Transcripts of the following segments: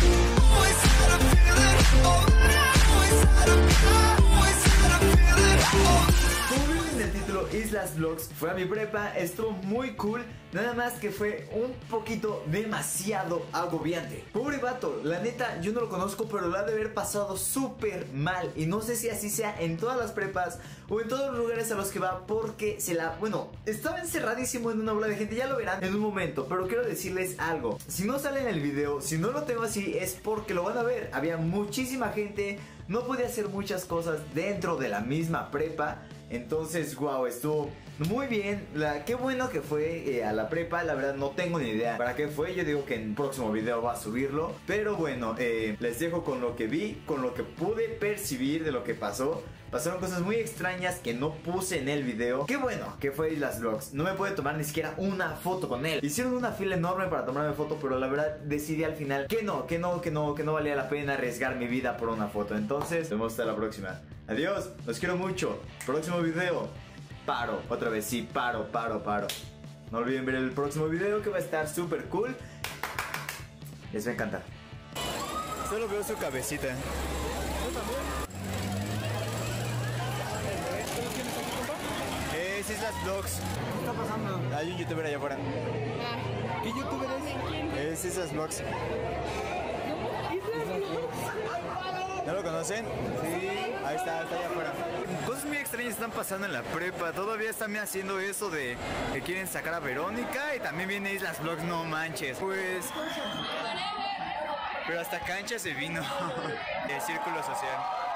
Thank you. Islas Vlogs, fue a mi prepa, estuvo muy cool, nada más que fue un poquito demasiado agobiante. Pobre vato, la neta yo no lo conozco, pero lo ha de haber pasado súper mal y no sé si así sea en todas las prepas o en todos los lugares a los que va porque se la, bueno, estaba encerradísimo en una bola de gente, ya lo verán en un momento, pero quiero decirles algo, si no sale en el video, si no lo tengo así es porque lo van a ver, había muchísima gente, no podía hacer muchas cosas dentro de la misma prepa. Entonces, wow, estuvo muy bien. Qué bueno que fue eh, a la prepa. La verdad, no tengo ni idea para qué fue. Yo digo que en el próximo video va a subirlo. Pero bueno, eh, les dejo con lo que vi, con lo que pude percibir de lo que pasó. Pasaron cosas muy extrañas que no puse en el video. Qué bueno que fue Islas Vlogs. No me pude tomar ni siquiera una foto con él. Hicieron una fila enorme para tomarme foto, pero la verdad decidí al final que no, que no, que no, que no valía la pena arriesgar mi vida por una foto. Entonces, nos vemos hasta la próxima. Adiós, los quiero mucho. Próximo video. Paro, otra vez, sí, paro, paro, paro. No olviden ver el próximo video que va a estar súper cool. Les va a encantar. Solo veo su cabecita. Es Islas Vlogs. ¿Qué está pasando? Hay un youtuber allá afuera. ¿Qué youtuber es? Es Islas Vlogs. ¿No lo conocen? Sí. Ahí está, está allá afuera. Cosas muy extrañas están pasando en la prepa. Todavía están haciendo eso de que quieren sacar a Verónica y también viene Islas Vlogs, no manches. Pues. Pero hasta cancha se vino. El círculo social.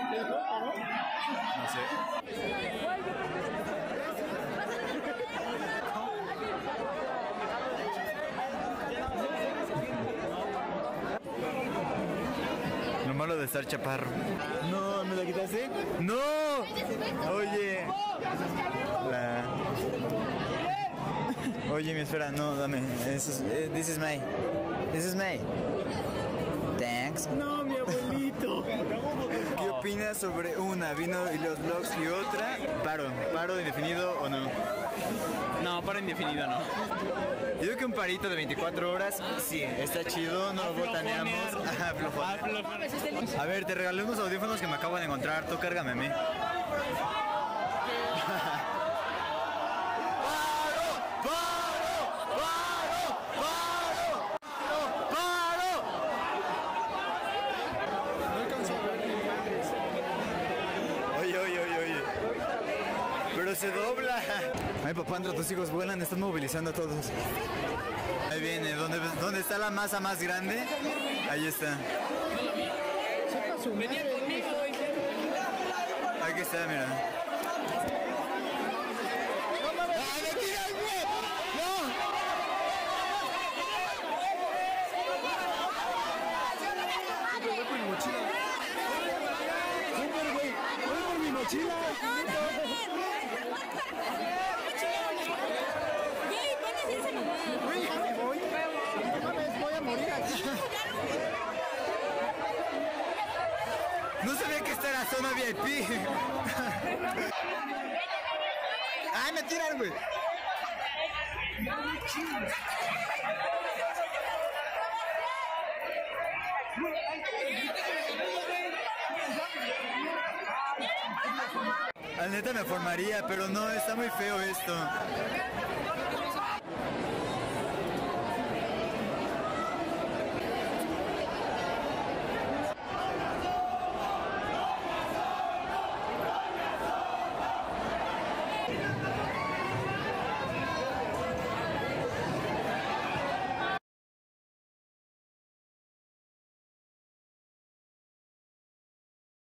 No sé. Lo malo de estar chaparro. No, ¿me la quitaste? ¡No! Oye. La... Oye, mi esfera, no, dame. This is, eh, this is my. This is my. Thanks. No, mi abuelito. ¿Qué opinas sobre una, vino y los vlogs y otra? Paro, paro indefinido o no. No, para indefinido no. Yo digo que un parito de 24 horas, sí, está chido, no lo botaneamos. Ajá, flojonear. A ver, te regalé unos audífonos que me acabo de encontrar, tú cárgame a mí. Oye, oye, oye, oye. Pero se dobla. Ay, papá, Andra, tus hijos vuelan, están movilizando a todos. Ahí viene, ¿dónde, dónde está la masa más grande? Ahí está. Aquí está, mira. ¡Ay, me tiras, güey! ¡No! ¡Voy por mi mochila! No sabía que esta era zona VIP. ¡Ay, me tiran, güey! Al neta me formaría, pero no, está muy feo esto.